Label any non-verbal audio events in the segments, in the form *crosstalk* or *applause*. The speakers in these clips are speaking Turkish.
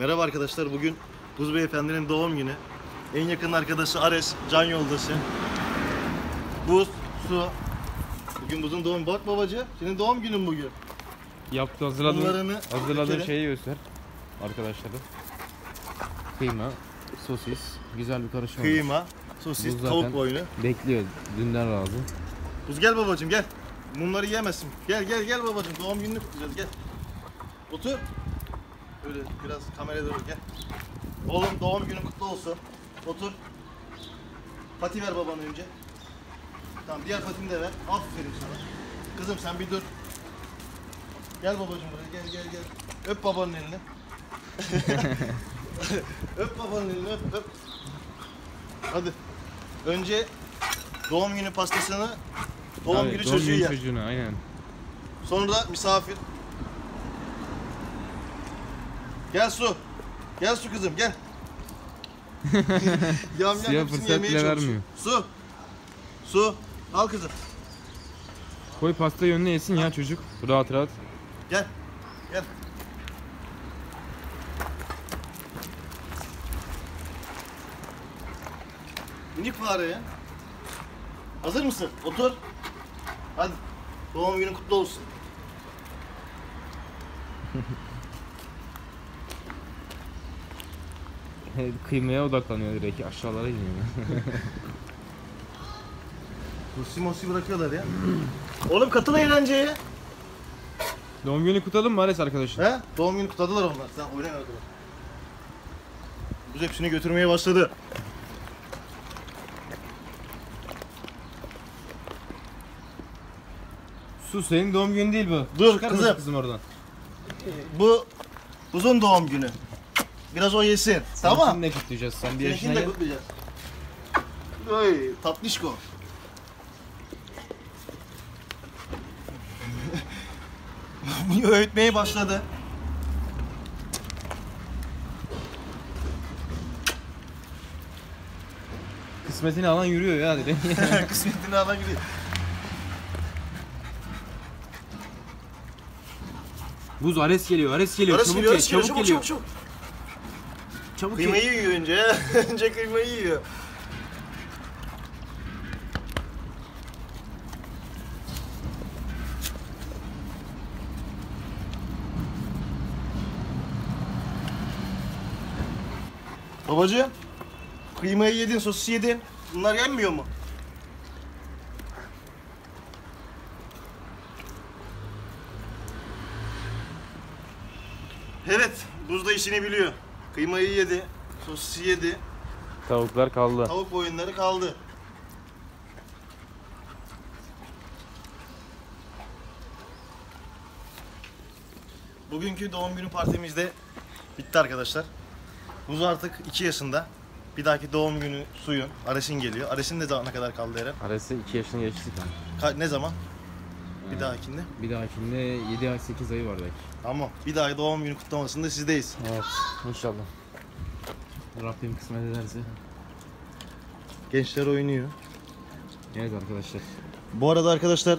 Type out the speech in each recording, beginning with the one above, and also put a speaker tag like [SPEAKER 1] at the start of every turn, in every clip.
[SPEAKER 1] Merhaba arkadaşlar. Bugün Buz Beyefendi'nin doğum günü. En yakın arkadaşı Ares, can yoldaşı. Buz, su. Bugün Buz'un doğum Bak babacı, senin doğum günün bugün.
[SPEAKER 2] Yaptı hazırladığım,
[SPEAKER 1] Bunlarını kere-
[SPEAKER 2] şeyi göster arkadaşlara. Kıyma, sosis, güzel bir karışım olmuş.
[SPEAKER 1] Kıyma, sosis,
[SPEAKER 2] zaten-
[SPEAKER 1] tavuk boynu.
[SPEAKER 2] Bekliyor, dünden razı.
[SPEAKER 1] Buz gel babacım gel. Mumları yiyemezsin. Gel gel gel babacım. Doğum gününü kutlayacağız gel. Otur. Böyle biraz kameraya doğru gel. Oğlum doğum günün kutlu olsun. Otur. Pati ver babana önce. Tamam diğer patini de ver. Aferin sana. Kızım sen bir dur. Gel babacım buraya gel gel gel. Öp babanın elini. *laughs* öp babanın elini öp öp. Hadi. Önce doğum günü pastasını doğum
[SPEAKER 2] Tabii,
[SPEAKER 1] günü
[SPEAKER 2] doğum
[SPEAKER 1] çocuğu
[SPEAKER 2] günü
[SPEAKER 1] yer.
[SPEAKER 2] çocuğuna aynen.
[SPEAKER 1] Sonra da misafir. Gel su. Gel su kızım gel. *laughs* yam
[SPEAKER 2] Suya
[SPEAKER 1] yam hepsini
[SPEAKER 2] fırsat
[SPEAKER 1] yemeye
[SPEAKER 2] bile
[SPEAKER 1] çalışıyor.
[SPEAKER 2] vermiyor.
[SPEAKER 1] Su. Su. Al kızım.
[SPEAKER 2] Koy pasta yönüne yesin ya çocuk. Rahat rahat.
[SPEAKER 1] Gel. Gel. Minik fare ya. Hazır mısın? Otur. Hadi. Doğum günün kutlu olsun. *laughs* *laughs*
[SPEAKER 2] Kıymaya odaklanıyor direkt aşağılara iniyor. *laughs*
[SPEAKER 1] Kursi mosi bırakıyorlar ya. *clears throat* Oğlum katıl eğlenceye.
[SPEAKER 2] Doğum günü kutalım mı Ares arkadaşlar?
[SPEAKER 1] He? Doğum günü kutladılar onlar. Sen oynama kadar. Biz hepsini götürmeye başladı.
[SPEAKER 2] Su senin doğum günün değil bu.
[SPEAKER 1] Dur,
[SPEAKER 2] Çıkar
[SPEAKER 1] kızım.
[SPEAKER 2] kızım oradan?
[SPEAKER 1] Bu uzun doğum günü. Biraz o yesin. Tamam.
[SPEAKER 2] Seninkini ne kutlayacağız? Sen bir yaşına gel.
[SPEAKER 1] kutlayacağız. Oy, tatlışko. *laughs* Bunu öğütmeye başladı.
[SPEAKER 2] Kısmetini alan yürüyor ya direkt. *laughs* *laughs*
[SPEAKER 1] Kısmetini alan gidiyor.
[SPEAKER 2] Buz Ares geliyor, Ares geliyor.
[SPEAKER 1] Arası
[SPEAKER 2] çabuk
[SPEAKER 1] geliyor,
[SPEAKER 2] gel,
[SPEAKER 1] arası geliyor.
[SPEAKER 2] çabuk,
[SPEAKER 1] Çabuk,
[SPEAKER 2] geliyor.
[SPEAKER 1] çabuk, çabuk.
[SPEAKER 2] Çabuk.
[SPEAKER 1] Kıymayı yiyor önce. *laughs* önce kıymayı yiyor. Babacığım, kıymayı yedin, sosu yedin. Bunlar yenmiyor mu? Evet, buzda işini biliyor. Kıymayı yedi, sosu yedi,
[SPEAKER 2] Tavuklar kaldı.
[SPEAKER 1] tavuk boyunları kaldı. Bugünkü doğum günü partimizde bitti arkadaşlar. Buz artık 2 yaşında. Bir dahaki doğum günü suyun. Ares'in geliyor. Ares'in ne zamana kadar kaldı Eren?
[SPEAKER 2] Ares'e 2 yaşını geçtik yani.
[SPEAKER 1] Ka- ne zaman? Bir dahakinde.
[SPEAKER 2] Bir dahakinde 7 ay 8 ayı var belki.
[SPEAKER 1] Tamam. Bir dahaki doğum günü kutlamasında sizdeyiz.
[SPEAKER 2] Evet inşallah. Rabbim kısmet ederse.
[SPEAKER 1] Gençler oynuyor.
[SPEAKER 2] Evet arkadaşlar.
[SPEAKER 1] Bu arada arkadaşlar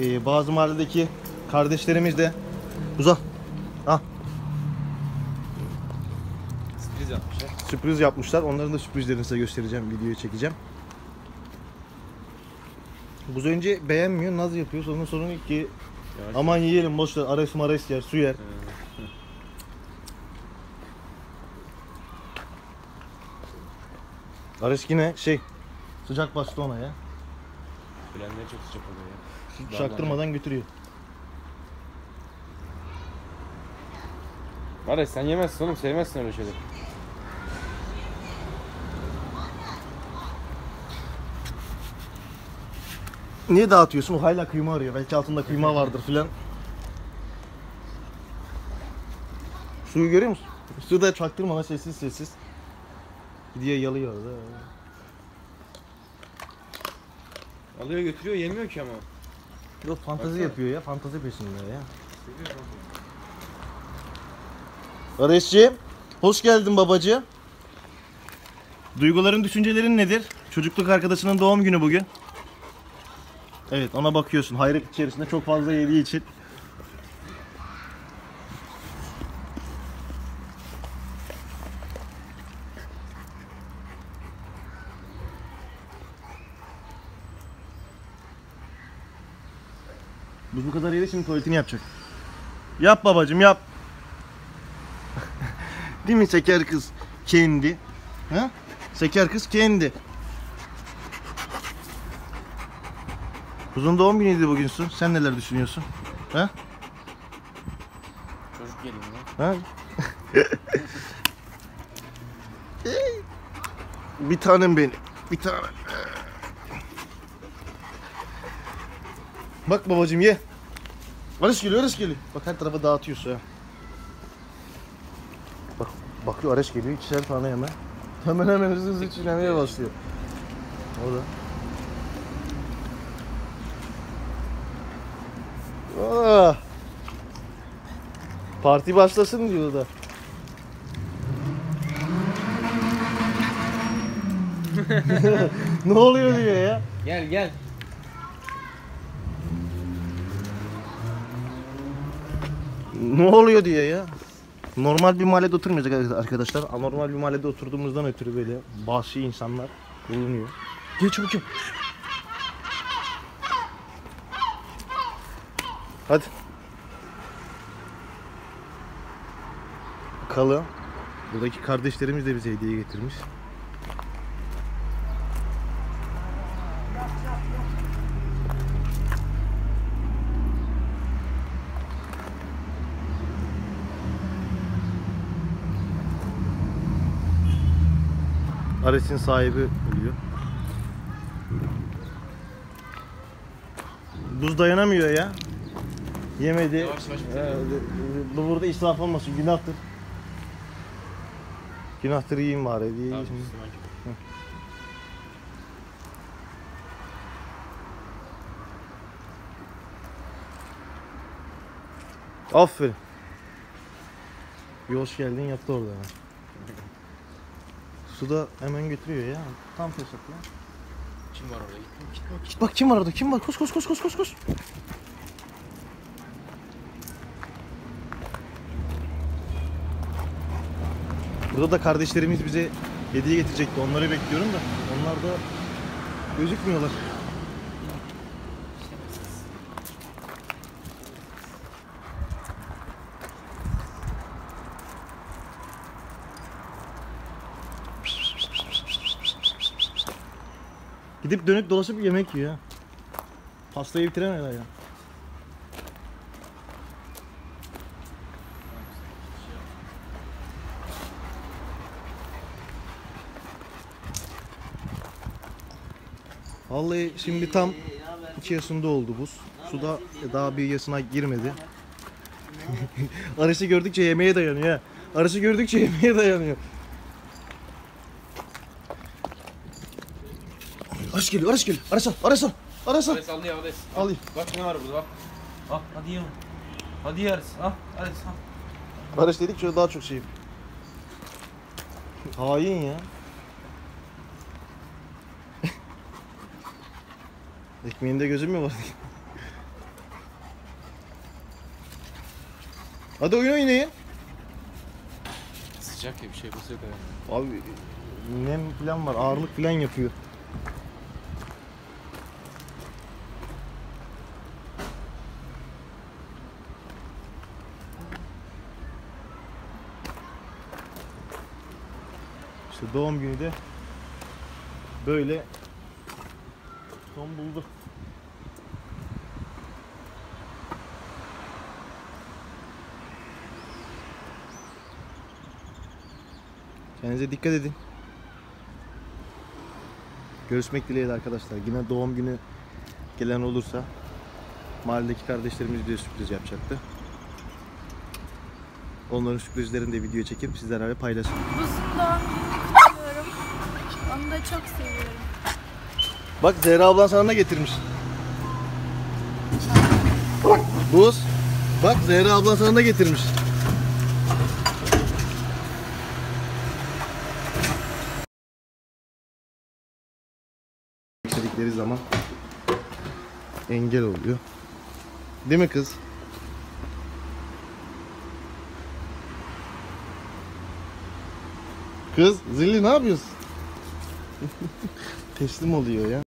[SPEAKER 1] e, bazı mahalledeki kardeşlerimiz de uzan. Al.
[SPEAKER 2] Sürpriz yapmışlar.
[SPEAKER 1] Sürpriz yapmışlar. Onların da sürprizlerini size göstereceğim, videoya çekeceğim. Buz önce beğenmiyor, naz yapıyor. Sonra sonra diyor ki
[SPEAKER 2] Yavaş.
[SPEAKER 1] aman yiyelim boş ver, ares mares yer, su yer. Ares yine şey, sıcak bastı ona ya.
[SPEAKER 2] Bilenler çok sıcak oluyor ya.
[SPEAKER 1] Hiç Çaktırmadan götürüyor.
[SPEAKER 2] Ares sen yemezsin oğlum sevmezsin öyle şeyleri.
[SPEAKER 1] Niye dağıtıyorsun? O hala kıyma arıyor. Belki altında kıyma vardır filan. Suyu görüyor musun? Su da çaktırma sessiz sessiz. Gidiyor yalıyor orada.
[SPEAKER 2] Alıyor götürüyor yemiyor ki ama.
[SPEAKER 1] Yok fantazi
[SPEAKER 2] Baksana.
[SPEAKER 1] yapıyor ya. Fantazi peşinde ya. Aresciğim, hoş geldin babacığım. Duyguların, düşüncelerin nedir? Çocukluk arkadaşının doğum günü bugün. Evet ona bakıyorsun. Hayret içerisinde çok fazla yediği için. Bu bu kadar yedi şimdi tuvaletini yapacak. Yap babacım yap. *laughs* Değil mi şeker kız? Kendi. Ha? Şeker kız kendi. Uzun doğum günüydü bugünsün. Sen neler düşünüyorsun? Ha?
[SPEAKER 2] Çocuk geliyor lan.
[SPEAKER 1] Ha? *laughs* bir tanem benim. Bir tane. Bak babacım ye. Ares geliyor, Ares geliyor. Bak her tarafa dağıtıyorsun ha. Bak bakıyor Ares geliyor, ikişer tane hemen. Hemen hemen hızlı hızlı çiğnemeye başlıyor. Orada. Ah. Parti başlasın diyor da. *laughs* ne oluyor diyor ya.
[SPEAKER 2] Gel gel.
[SPEAKER 1] Ne oluyor diyor ya. Normal bir mahallede oturmuyoruz arkadaşlar. Anormal bir mahallede oturduğumuzdan ötürü böyle vahşi insanlar bulunuyor. Gel çabuk Hadi. Bakalım. Buradaki kardeşlerimiz de bize hediye getirmiş. Ares'in sahibi oluyor. Buz dayanamıyor ya. Yemedi.
[SPEAKER 2] Yavaş yavaş
[SPEAKER 1] Ee, bu burada israf olmasın günahtır. Günahtır yiyeyim bari diye.
[SPEAKER 2] Tamam.
[SPEAKER 1] Aferin. Bir hoş geldin yaptı orada. hemen. Su da hemen götürüyor ya. Tam fırsat ya.
[SPEAKER 2] Kim var orada? Gitme gitme.
[SPEAKER 1] Git bak kim var orada? Kim var? Koş koş koş koş koş koş. Burada da kardeşlerimiz bize hediye getirecekti. Onları bekliyorum da onlar da gözükmüyorlar. Gidip dönüp dolaşıp yemek yiyor. Pastayı bitiremediler ya. Vallahi şimdi tam iki yaşında oldu buz. Suda daha bir yaşına girmedi. *laughs* Arısı gördükçe yemeğe dayanıyor ha. Arısı gördükçe yemeğe dayanıyor. Arış geliyor, arış geliyor. Arış al, arış al. Arış al.
[SPEAKER 2] Sallıyor hadi.
[SPEAKER 1] Alayım.
[SPEAKER 2] Bak ne var burada bak. Al hadi yiyelim. Hadi yeriz. Al hadi al.
[SPEAKER 1] Barış dedikçe daha çok şey. Hain ya. Ekmeğinde gözüm mü var? Hadi oyun oynayın.
[SPEAKER 2] Sıcak ya bir şey basıyor da.
[SPEAKER 1] Abi nem falan var, ağırlık falan yapıyor. İşte doğum günü de böyle son. Kendinize dikkat edin. Görüşmek dileğiyle arkadaşlar. Yine doğum günü gelen olursa mahalledeki kardeşlerimiz bize sürpriz yapacaktı. Onların sürprizlerini de videoya çekip sizlerle paylaşın.
[SPEAKER 3] Buzun doğum gününü kutluyorum. Onu da çok seviyorum.
[SPEAKER 1] Bak Zehra ablan sana ne getirmiş? Buz. Bak Zehra ablan sana ne getirmiş? İstedikleri zaman engel oluyor. Değil mi kız? Kız zilli ne yapıyorsun? *laughs* Teslim oluyor ya.